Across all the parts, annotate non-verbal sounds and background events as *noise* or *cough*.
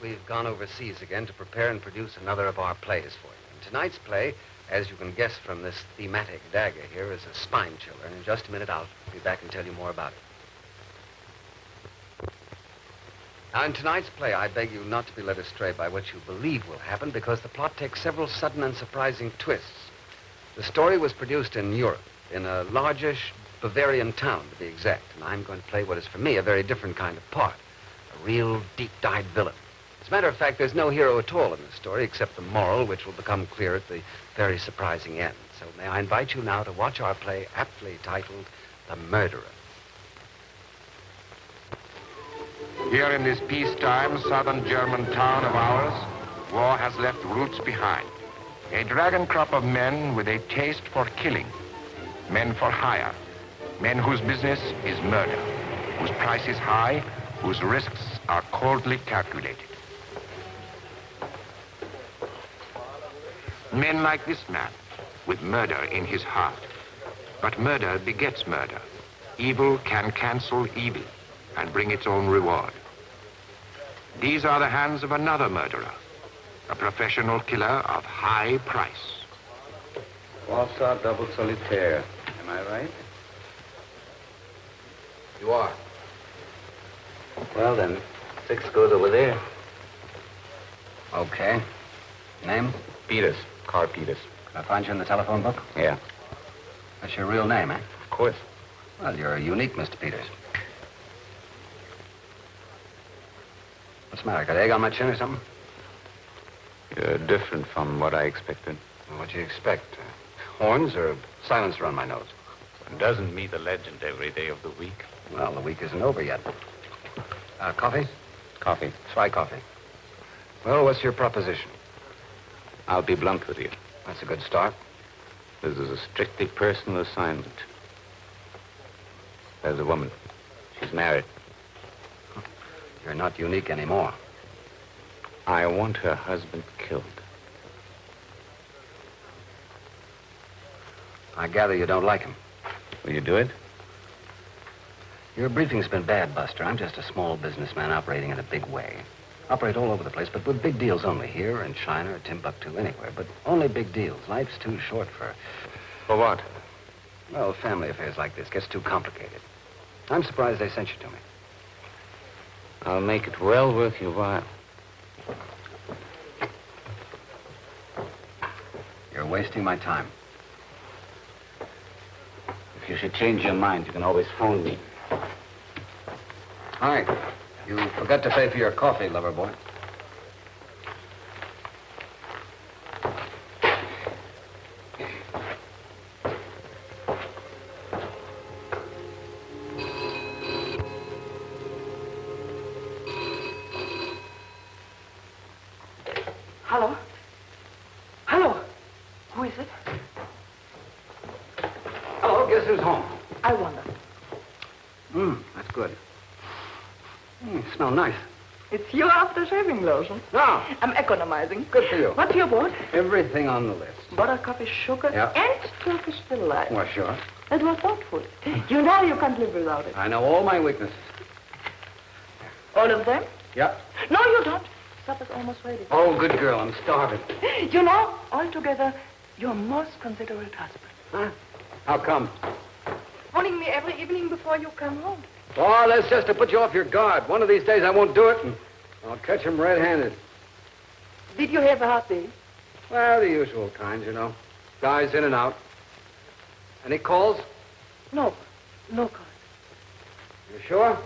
We've gone overseas again to prepare and produce another of our plays for you. And tonight's play, as you can guess from this thematic dagger here, is a spine chiller. And in just a minute, I'll be back and tell you more about it. Now, in tonight's play, I beg you not to be led astray by what you believe will happen, because the plot takes several sudden and surprising twists. The story was produced in Europe, in a largish Bavarian town, to be exact, and I'm going to play what is, for me, a very different kind of part a real deep-dyed villain. As a matter of fact, there's no hero at all in the story except the moral, which will become clear at the very surprising end. So may I invite you now to watch our play aptly titled The Murderer. Here in this peacetime southern German town of ours, war has left roots behind. A dragon crop of men with a taste for killing. Men for hire. Men whose business is murder. Whose price is high, whose risks are coldly calculated. Men like this man, with murder in his heart. But murder begets murder. Evil can cancel evil and bring its own reward. These are the hands of another murderer, a professional killer of high price. Warsaw double solitaire. Am I right? You are. Well, then, six goes over there. Okay. Name? Peters. Carl Peters. Can I find you in the telephone book? Yeah, That's your real name, eh? of course. Well, you're unique, Mr. Peters. What's the matter? Got egg on my chin or something? You're different from what I expected. What'd you expect? Uh, horns or a silencer on my nose? One doesn't meet a legend every day of the week. Well, the week isn't over yet. Uh, coffee? Coffee. Zwei coffee. Well, what's your proposition? I'll be blunt with you. That's a good start. This is a strictly personal assignment. There's a woman. She's married. You're not unique anymore. I want her husband killed. I gather you don't like him. Will you do it? Your briefing's been bad, Buster. I'm just a small businessman operating in a big way. Operate all over the place, but with big deals only. Here, in China, or Timbuktu, anywhere. But only big deals. Life's too short for, For what? well, family affairs like this. Gets too complicated. I'm surprised they sent you to me. I'll make it well worth your while. You're wasting my time. If you should change your mind, you can always phone me. Hi. You forgot to pay for your coffee, lover boy. Lotion. Now, I'm economizing. good for you. What's your board? Everything on the list. Butter, coffee, sugar, Yeah. and Turkish delight. Well, sure. That was thoughtful. You know you can't live without it. I know all my weaknesses. All of them? Yeah. No, you don't. Supper's almost ready. Oh, good girl. I'm starving. You know, altogether, your most considerate husband. Huh? How come? Phoning me every evening before you come home. Oh, that's just to put you off your guard. One of these days I won't do it, and I'll catch him red-handed. Did you have a hot day? Well, the usual kind, you know. Guys in and out. Any calls? No. No call. You sure?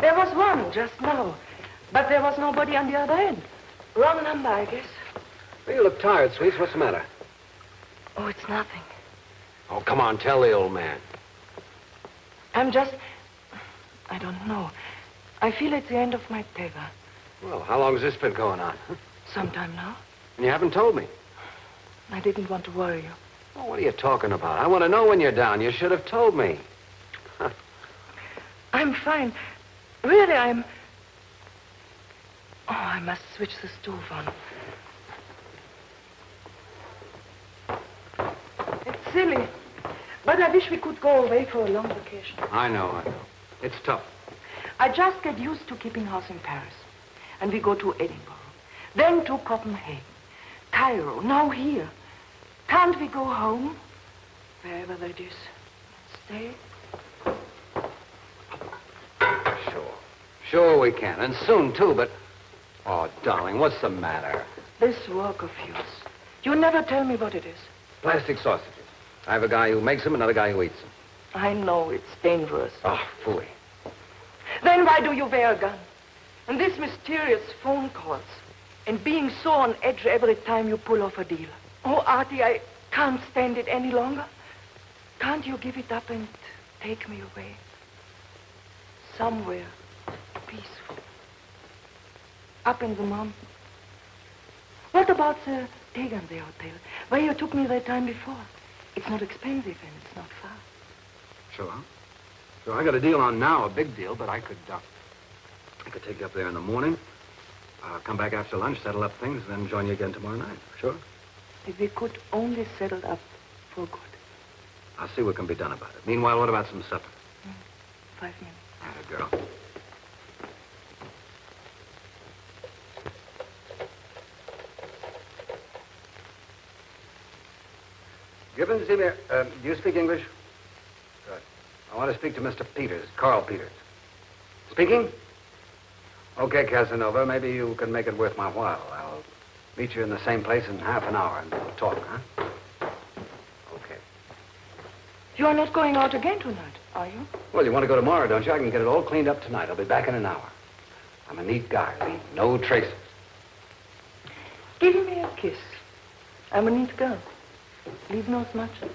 There was one just now, but there was nobody on the other end. Wrong number, I guess. Well, you look tired, Sweets. What's the matter? Oh, it's nothing. Oh, come on, tell the old man. I'm just... I don't know. I feel it's the end of my tether. Well, how long has this been going on? Sometime now. And you haven't told me. I didn't want to worry you. Well, what are you talking about? I want to know when you're down. You should have told me. *laughs* I'm fine. Really, I'm... Oh, I must switch the stove on. It's silly. But I wish we could go away for a long vacation. I know, I know. It's tough. I just get used to keeping house in Paris. and we go to Edinburgh. Then to Copenhagen. Cairo, now here. Can't we go home? Wherever that is. Stay. Sure. Sure we can. And soon, too, but... Oh, darling, what's the matter? This work of yours. You never tell me what it is. Plastic sausages. I have a guy who makes them, another guy who eats them. I know it's dangerous. Oh, fooey. Then why do you wear a gun? And these mysterious phone calls. And being so on edge every time you pull off a deal. Oh, Artie, I can't stand it any longer. Can't you give it up and take me away? Somewhere peaceful. Up in the mountains. What about the Tegernsee Hotel, where you took me that time before? It's not expensive and it's not far. Sure. Sure, I got a deal on now, a big deal, but I could, uh, I could take you up there in the morning, uh, come back after lunch, settle up things, then join you again tomorrow night. Sure? If we could only settle up for good. I'll see what can be done about it. Meanwhile, what about some supper? Five minutes. Atta girl. Gibbons. Uh, do you speak English? Want to speak to Mr. Peters, Carl Peters. Speaking? Okay, Casanova. Maybe you can make it worth my while. I'll meet you in the same place in half an hour and we'll talk, huh? Okay. You are not going out again tonight, are you? Well, you want to go tomorrow, don't you? I can get it all cleaned up tonight. I'll be back in an hour. I'm a neat guy. Leave no traces. Give me a kiss. I'm a neat girl. Leave no smudges.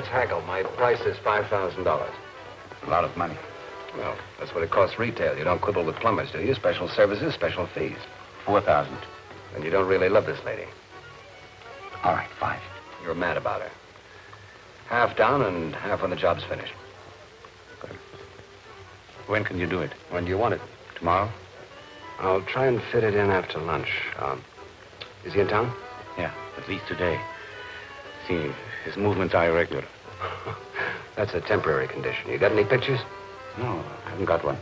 Let's haggle. My price is $5,000. A lot of money. Well, that's what it costs retail. You don't quibble with plumbers, do you? Special services, special fees. Four thousand. And you don't really love this lady. All right, five. You're mad about her. Half down and half when the job's finished. Good. When can you do it? When do you want it? Tomorrow? I'll try and fit it in after lunch. Um, is he in town? Yeah, at least today. See, his movements are irregular. That's a temporary condition. You got any pictures? No, I haven't got one.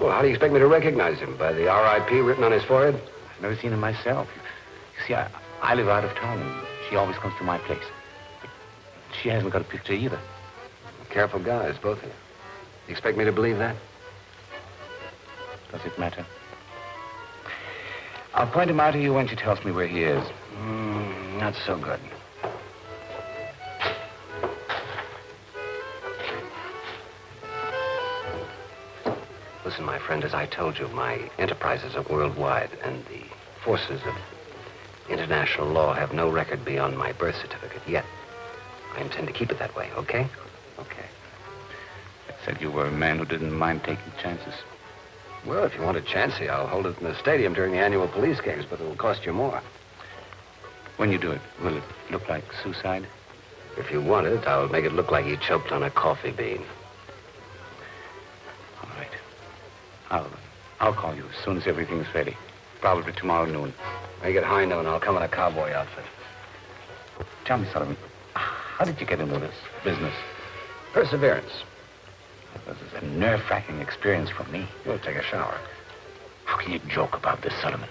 Well, how do you expect me to recognize him? By the R.I.P. written on his forehead? I've never seen him myself. You see, I, I live out of town, and she always comes to my place. But she hasn't got a picture either. Careful guys, both of you. You expect me to believe that? Does it matter? I'll point him out to you when she tells me where he is. Mm, not so good. Listen, my friend, as I told you, my enterprises are worldwide, and the forces of international law have no record beyond my birth certificate yet. I intend to keep it that way, okay? Okay. I said you were a man who didn't mind taking chances. Well, if you want a chancy, I'll hold it in the stadium during the annual police games, but it'll cost you more. When you do it, will it look like suicide? If you want it, I'll make it look like you choked on a coffee bean. I'll, I'll call you as soon as everything's ready. Probably tomorrow noon. Make it high noon. I'll come in a cowboy outfit. Tell me, Sullivan, how did you get into this business? Perseverance. This is a nerve-wracking experience for me. You'll take a shower. How can you joke about this, Sullivan?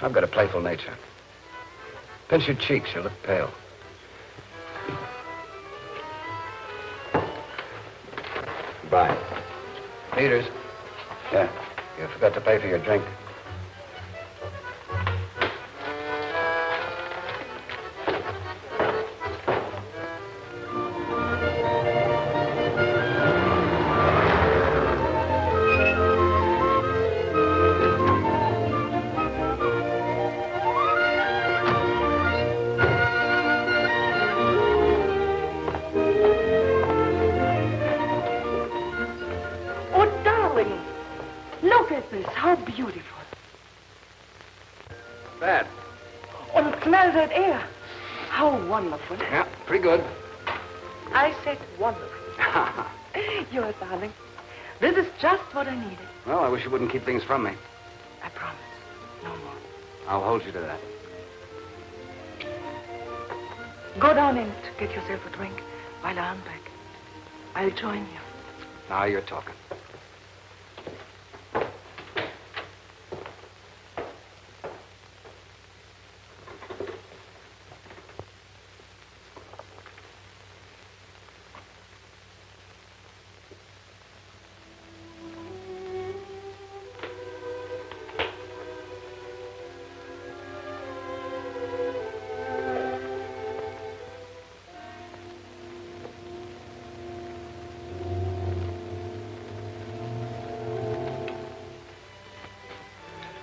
I've got a playful nature. Pinch your cheeks. You look pale. Goodbye. Peters, Yeah. you forgot to pay for your drink. Yeah, pretty good. I said wonderful. *laughs* You're a darling. This is just what I needed. Well, I wish you wouldn't keep things from me. I promise. No more. I'll hold you to that. Go down and get yourself a drink while I unpack. I'll join you. Now you're talking.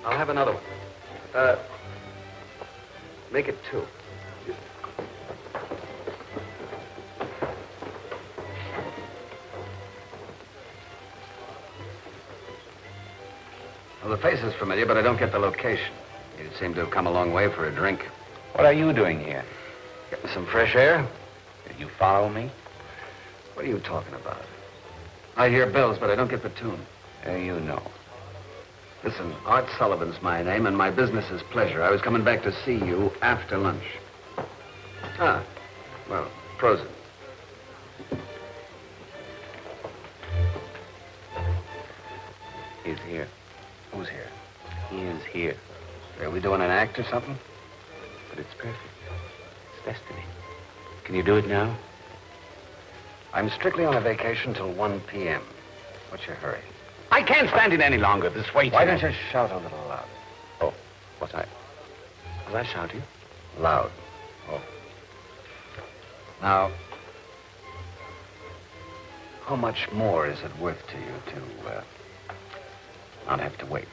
I'll have another one. Uh, make it two. Well, the face is familiar, but I don't get the location. You seem to have come a long way for a drink. What are you doing here? Getting some fresh air? Did you follow me? What are you talking about? I hear bells, but I don't get the tune. Uh, you know. Listen, Art Sullivan's my name, and my business is pleasure. I was coming back to see you after lunch. Ah, well, frozen. He's here. Who's here? He is here. Are we doing an act or something? But it's perfect. It's destiny. Can you do it now? I'm strictly on a vacation till 1 p.m. What's your hurry? I can't stand it any longer, this waiting. Why don't you shout a little louder? Oh, was I... Was I shouting? Loud. Oh. Now, how much more is it worth to you to uh, not have to wait?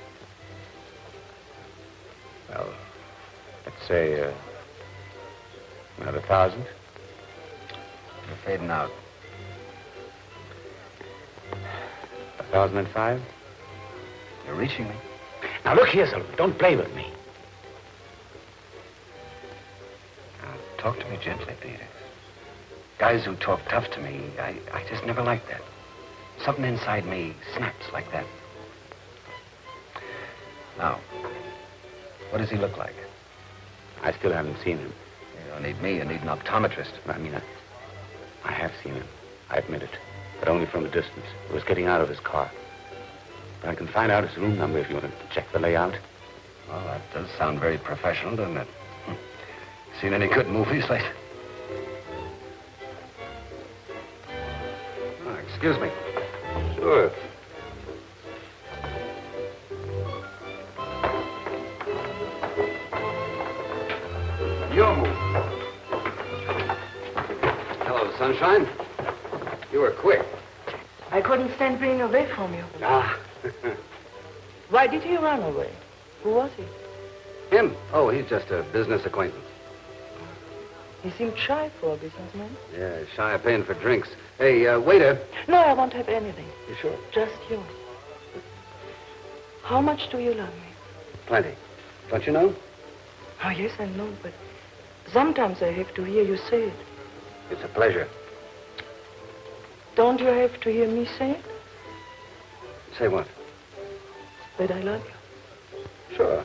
Well, let's say, uh, another thousand. You're fading out. A thousand and five? You're reaching me. Now, look here, Sullivan. Don't play with me. Now, talk to me gently, Peter. Guys who talk tough to me, I, I just never like that. Something inside me snaps like that. Now, what does he look like? I still haven't seen him. You don't need me, you need an optometrist. I mean, I, I have seen him. I admit it. But only from a distance. He was getting out of his car. But I can find out his room number if you want to check the layout. Well, that does sound very professional, doesn't it? Hmm. Seen any good movies lately? Oh, excuse me. Sure. Your move. Hello, sunshine. You were quick. I couldn't stand being away from you. Ah. *laughs* Why did he run away? Who was he? Him? Oh, he's just a business acquaintance. He seemed shy for a businessman. Yeah, shy of paying for drinks. Hey, uh, waiter. No, I won't have anything. You sure? Just you. How much do you love me? Plenty. Don't you know? Oh, yes, I know, but sometimes I have to hear you say it. It's a pleasure. Don't you have to hear me say it? Say what? That I love you. Sure.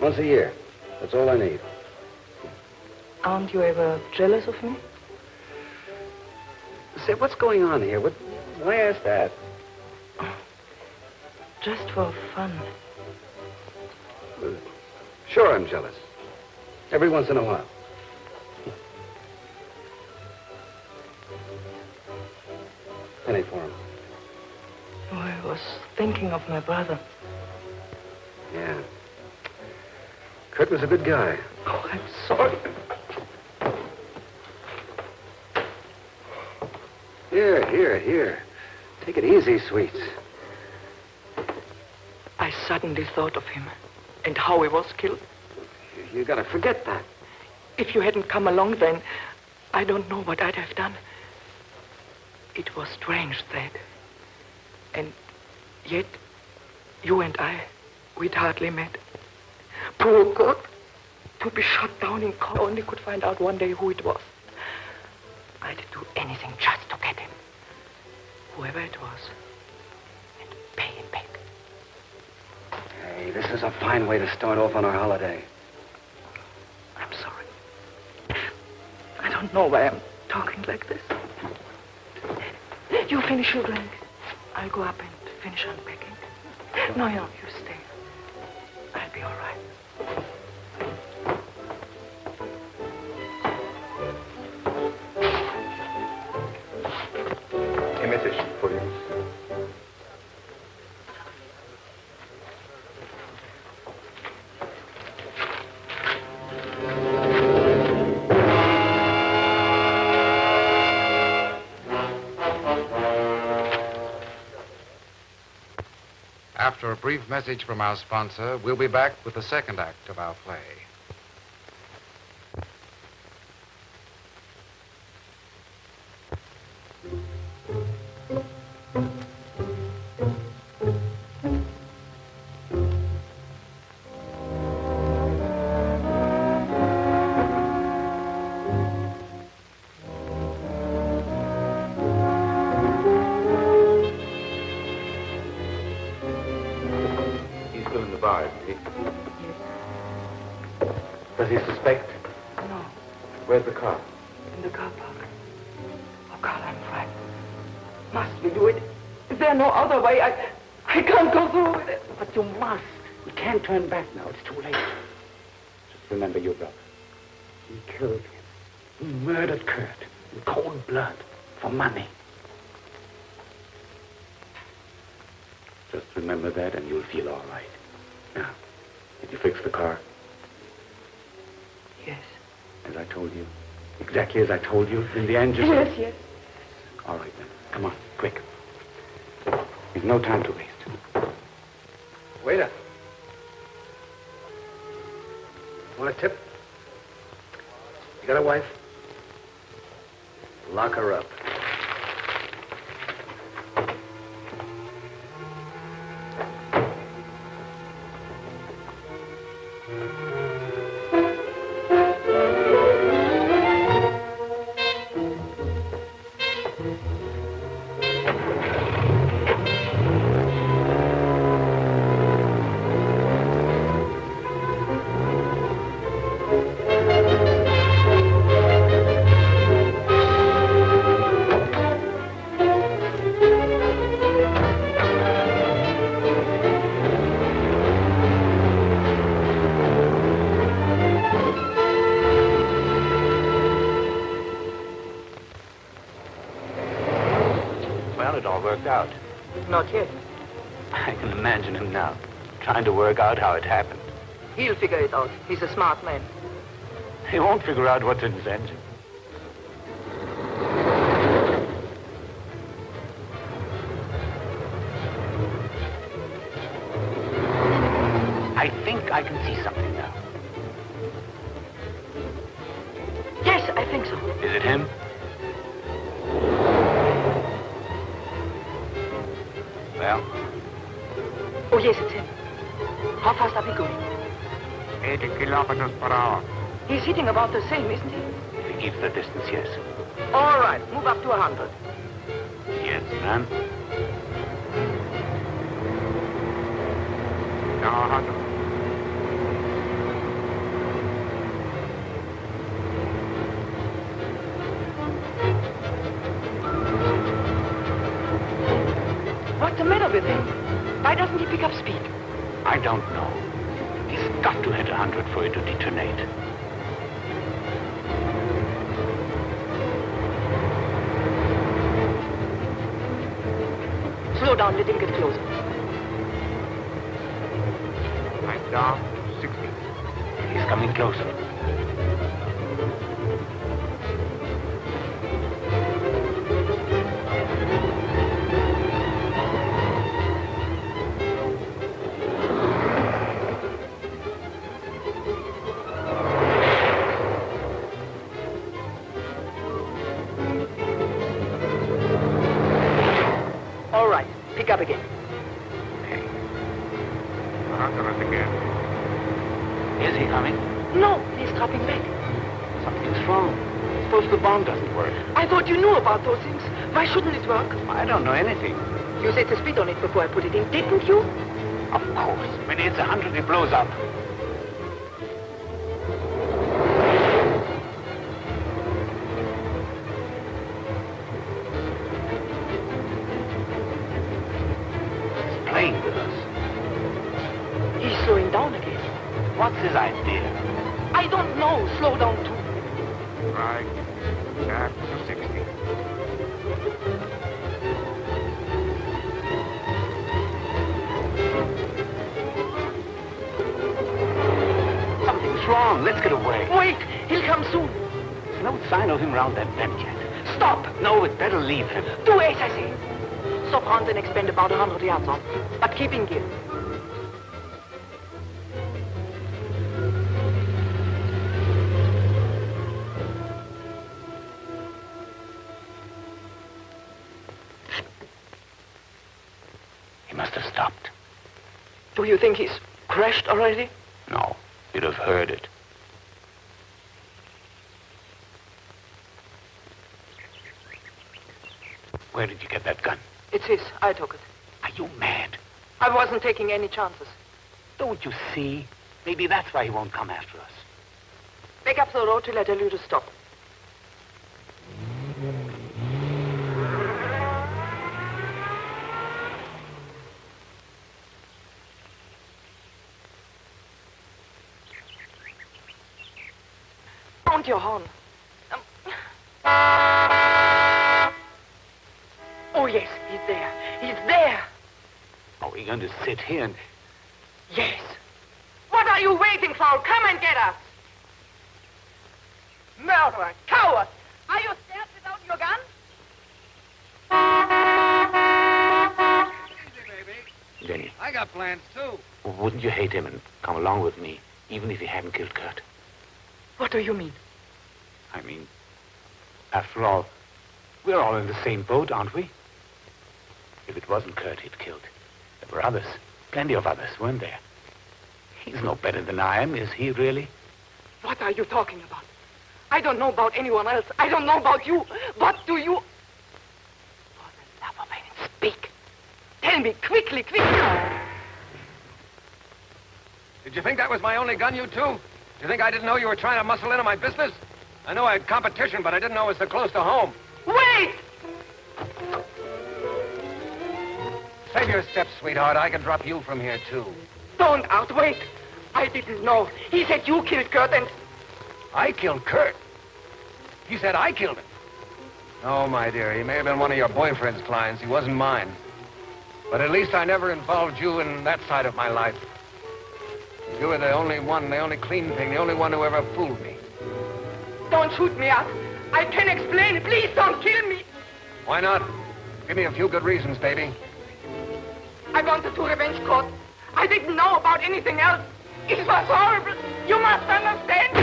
Once a year. That's all I need. Aren't you ever jealous of me? Say, what's going on here? What, why ask that? Just for fun. Sure, I'm jealous. Every once in a while. Penny for him. Oh, I was thinking of my brother. Yeah. Kurt was a good guy. Oh, I'm sorry. Here, here, here. Take it easy, sweets. I suddenly thought of him and how he was killed. You, you gotta forget that. If you hadn't come along then, I don't know what I'd have done. It was strange that. And yet, you and I, we'd hardly met. Poor God, to be shot down in court, only could find out one day who it was. I'd do anything just to get him, whoever it was, and pay him back. Hey, this is a fine way to start off on our holiday. I'm sorry. I don't know why I'm talking like this. You finish your drink. I'll go up and finish unpacking. No, no, you After a brief message from our sponsor, we'll be back with the second act of our play. Way? I, I can't go through with it. But you must. We can't turn back now. It's too late. Just remember your brother. He killed him. He murdered Kurt in cold blood for money. Just remember that and you'll feel all right. Now, did you fix the car? Yes. As I told you? Exactly as I told you? In the engine? Yes, yes. All right, then. Come on, quick. We've no time to waste. Waiter. Want a tip? You got a wife? Lock her up. How it happened. He'll figure it out. He's a smart man. He won't figure out what's in his engine. I think I can see something now. Yes, I think so. Is it him? Well, Oh, yes, it's him. How fast are we going? 80 kilometers per hour. He's hitting about the same, isn't he? if he keeps the distance, yes. All right, move up to a 100. Yes, ma'am. Now 100. What's the matter with him? Why doesn't he pick up speed? I don't know. He's got to hit a 100 for it to detonate. Slow down, let him get closer. I'm down 60. He's coming closer. I don't know anything. You set the speed on it before I put it in, didn't you? Of course. When it's a hundred, it blows up. He's playing with us. He's slowing down again. What's his idea? I don't know. Slow down too. Wrong. Let's get away. Wait. He'll come soon. There's no sign of him around that bend yet. Stop. No, we'd better leave him. Do as I say. Stop round the next bend about a hundred yards off. But keep in gear. He must have stopped. Do you think he's crashed already? No, you'd have heard it. Where did you get that gun? It's his. I took it. Are you mad? I wasn't taking any chances. Don't you see? Maybe that's why he won't come after us. Back up the road till I tell you to stop. Sound your horn. He's there. He's there. Are we going to sit here and... Yes. What are you waiting for? Come and get us. Murderer, coward. Are you scared without your gun? Easy, baby. Jenny, I got plans, too. wouldn't you hate him and come along with me, even if he hadn't killed Kurt? What do you mean? I mean, after all, we're all in the same boat, aren't we? If it wasn't Kurt he'd killed, there were others, plenty of others, weren't there? He's no better than I am, is he really? What are you talking about? I don't know about anyone else. I don't know about you. What do you... For the love of heaven, speak. Tell me, quickly, quickly. Did you think that was my only gun, you two? Do you think I didn't know you were trying to muscle into my business? I know I had competition, but I didn't know it was so close to home. Wait! Save your steps, sweetheart. I can drop you from here, too. Don't out, wait. I didn't know. He said you killed Kurt and... I killed Kurt. He said I killed him. No, my dear. He may have been one of your boyfriend's clients. He wasn't mine. But at least I never involved you in that side of my life. You were the only one, the only clean thing, the only one who ever fooled me. Don't shoot me up. I can explain. Please don't kill me. Why not? Give me a few good reasons, baby. I wanted to revenge Kurt. I didn't know about anything else. It was horrible. You must understand.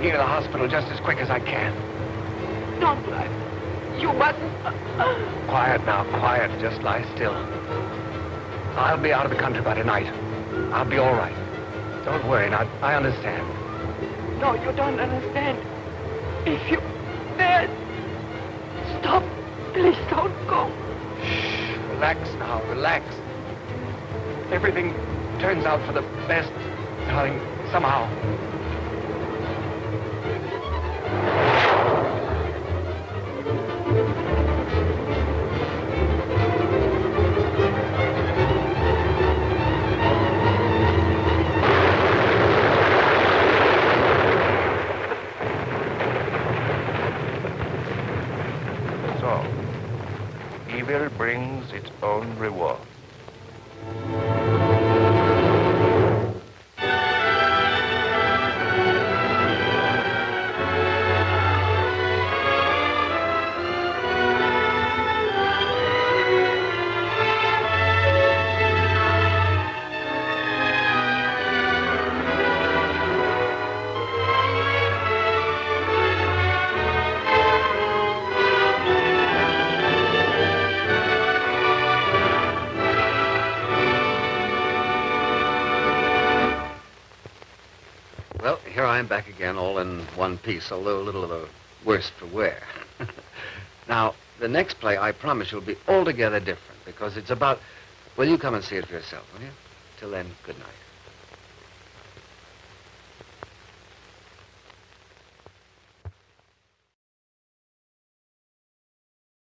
Taking you to the hospital just as quick as I can. Don't drive. You mustn't. Quiet now, quiet. Just lie still. I'll be out of the country by tonight. I'll be all right. Don't worry now. I understand. No, you don't understand. If you... There... Stop. Please don't go. Shh. Relax now. Relax. Everything turns out for the best, darling. Somehow. Back again, all in one piece, although a little of a worse for wear. *laughs* now, the next play, I promise, will be altogether different because it's about. Well, you come and see it for yourself, will you? Till then, good night.